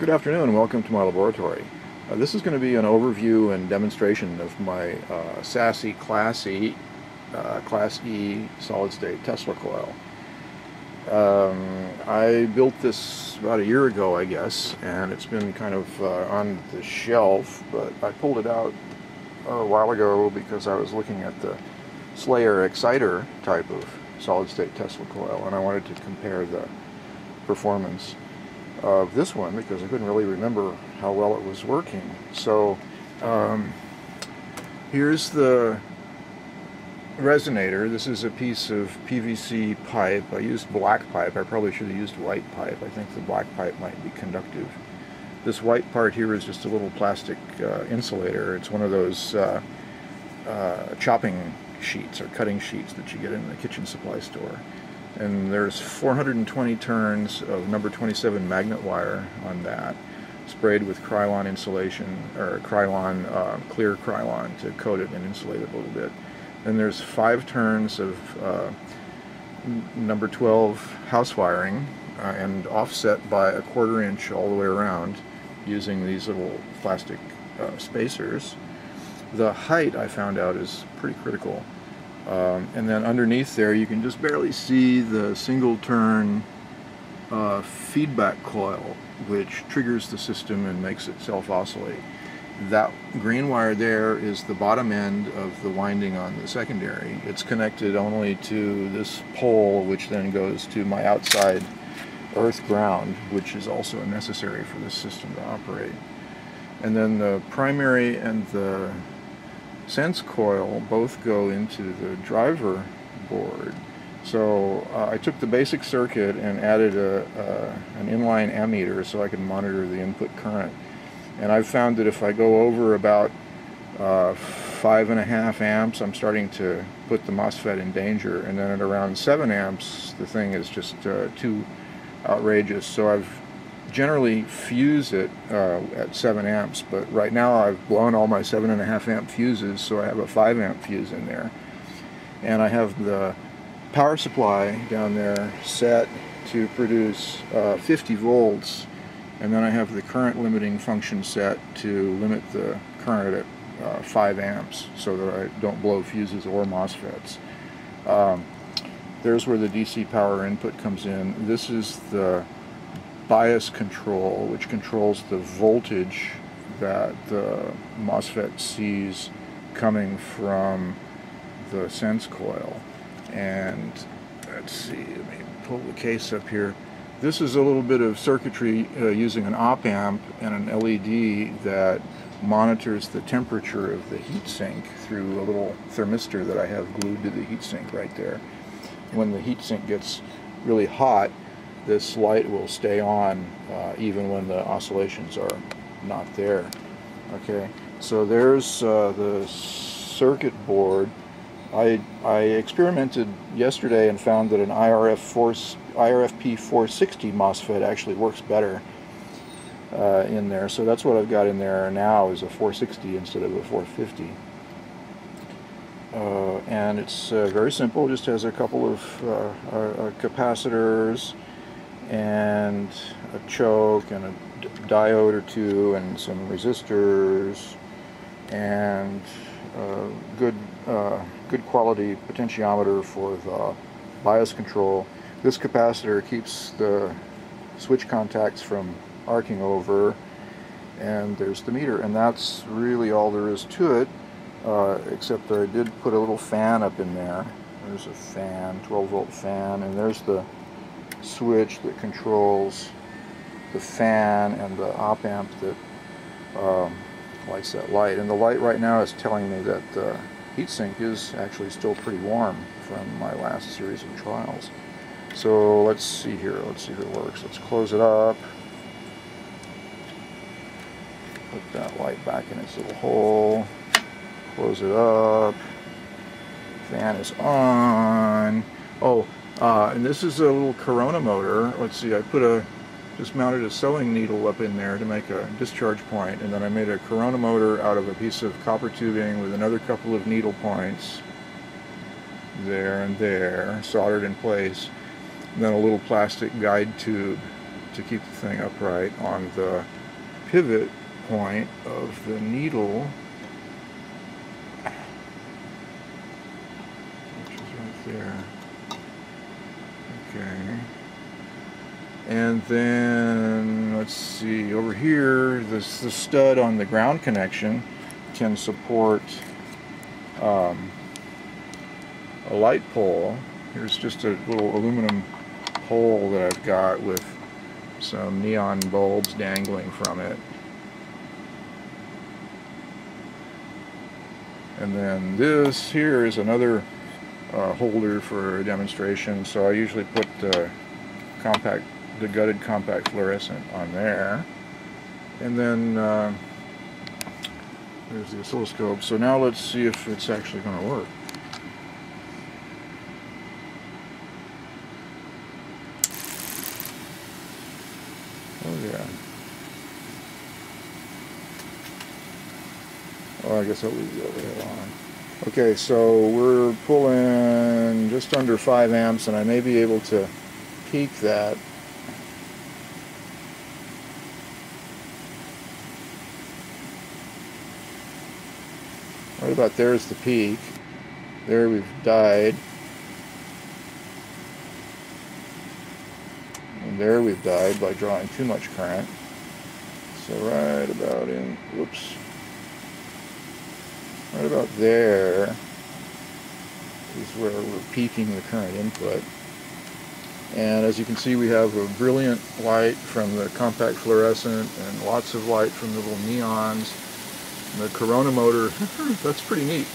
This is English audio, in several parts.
Good afternoon and welcome to my laboratory. Uh, this is going to be an overview and demonstration of my uh, Sassy Class E, uh, Class E solid state Tesla coil. Um, I built this about a year ago I guess and it's been kind of uh, on the shelf but I pulled it out a while ago because I was looking at the Slayer Exciter type of solid state Tesla coil and I wanted to compare the performance of this one because I couldn't really remember how well it was working. So um, here's the resonator. This is a piece of PVC pipe. I used black pipe. I probably should have used white pipe. I think the black pipe might be conductive. This white part here is just a little plastic uh, insulator. It's one of those uh, uh, chopping sheets or cutting sheets that you get in the kitchen supply store and there's 420 turns of number 27 magnet wire on that sprayed with Krylon insulation or Krylon uh, clear Krylon to coat it and insulate it a little bit. Then there's five turns of uh, number 12 house wiring uh, and offset by a quarter inch all the way around using these little plastic uh, spacers. The height I found out is pretty critical um, and then underneath there you can just barely see the single turn uh, feedback coil which triggers the system and makes it self-oscillate. That green wire there is the bottom end of the winding on the secondary. It's connected only to this pole which then goes to my outside earth ground which is also necessary for this system to operate. And then the primary and the sense coil both go into the driver board. So uh, I took the basic circuit and added a, an inline ammeter so I could monitor the input current. And I've found that if I go over about uh, five and a half amps, I'm starting to put the MOSFET in danger. And then at around seven amps, the thing is just uh, too outrageous. So I've generally fuse it uh, at 7 amps, but right now I've blown all my 7.5 amp fuses, so I have a 5 amp fuse in there. And I have the power supply down there set to produce uh, 50 volts, and then I have the current limiting function set to limit the current at uh, 5 amps so that I don't blow fuses or MOSFETs. Um, there's where the DC power input comes in. This is the bias control, which controls the voltage that the MOSFET sees coming from the sense coil. And let's see, let me pull the case up here. This is a little bit of circuitry uh, using an op amp and an LED that monitors the temperature of the heatsink through a little thermistor that I have glued to the heatsink right there. When the heatsink gets really hot, this light will stay on uh, even when the oscillations are not there. Okay, so there's uh, the circuit board. I, I experimented yesterday and found that an IRF 4, IRFP 460 MOSFET actually works better uh, in there. So that's what I've got in there now is a 460 instead of a 450. Uh, and it's uh, very simple, just has a couple of uh, uh, capacitors, and a choke and a diode or two and some resistors and uh, good uh, good quality potentiometer for the bias control. This capacitor keeps the switch contacts from arcing over and there's the meter and that's really all there is to it uh, except I did put a little fan up in there. There's a fan, 12 volt fan and there's the switch that controls the fan and the op amp that um, lights that light. And the light right now is telling me that the heatsink is actually still pretty warm from my last series of trials. So let's see here, let's see if it works. Let's close it up. Put that light back in its little hole. Close it up. Fan is on. Oh, uh, and this is a little Corona motor. Let's see, I put a, just mounted a sewing needle up in there to make a discharge point, and then I made a Corona motor out of a piece of copper tubing with another couple of needle points there and there, soldered in place, and then a little plastic guide tube to keep the thing upright on the pivot point of the needle which is right there okay. And then let's see over here this the stud on the ground connection can support um, a light pole. Here's just a little aluminum pole that I've got with some neon bulbs dangling from it. And then this here is another uh, holder for demonstration so I usually put the compact the gutted compact fluorescent on there. And then uh, there's the oscilloscope. So now let's see if it's actually going to work. Oh yeah. Oh, I guess I'll leave the overhead on. Okay, so we're pulling just under 5 amps, and I may be able to peak that Right about there is the peak. There we've died. And there we've died by drawing too much current. So right about in, whoops, right about there is where we're peaking the current input. And as you can see, we have a brilliant light from the compact fluorescent and lots of light from the little neons And the Corona motor, that's pretty neat.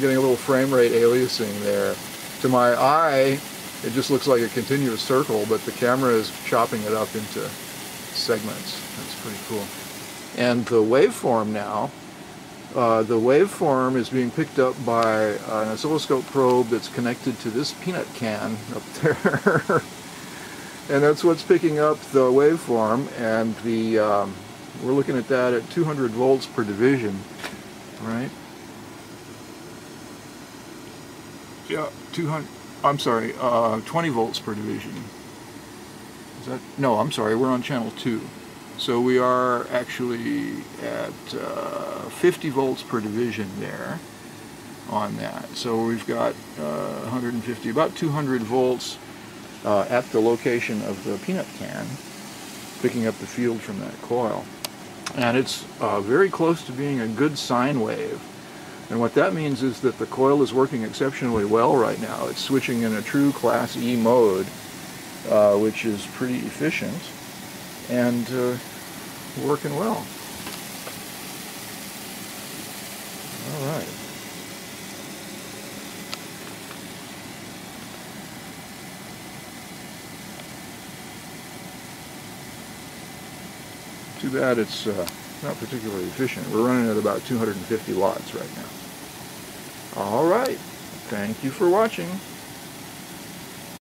Getting a little frame rate aliasing there. To my eye, it just looks like a continuous circle, but the camera is chopping it up into segments. That's pretty cool. And the waveform now, uh, the waveform is being picked up by an oscilloscope probe that's connected to this peanut can up there. and that's what's picking up the waveform and the um, we're looking at that at 200 volts per division, right? Yeah, 200, I'm sorry, uh, 20 volts per division. Is that, no, I'm sorry, we're on channel 2. So we are actually at uh, 50 volts per division there on that. So we've got uh, 150, about 200 volts uh, at the location of the peanut can, picking up the field from that coil and it's uh, very close to being a good sine wave. And what that means is that the coil is working exceptionally well right now. It's switching in a true Class E mode, uh, which is pretty efficient and uh, working well. All right. Too bad it's uh, not particularly efficient. We're running at about 250 watts right now. All right. Thank you for watching.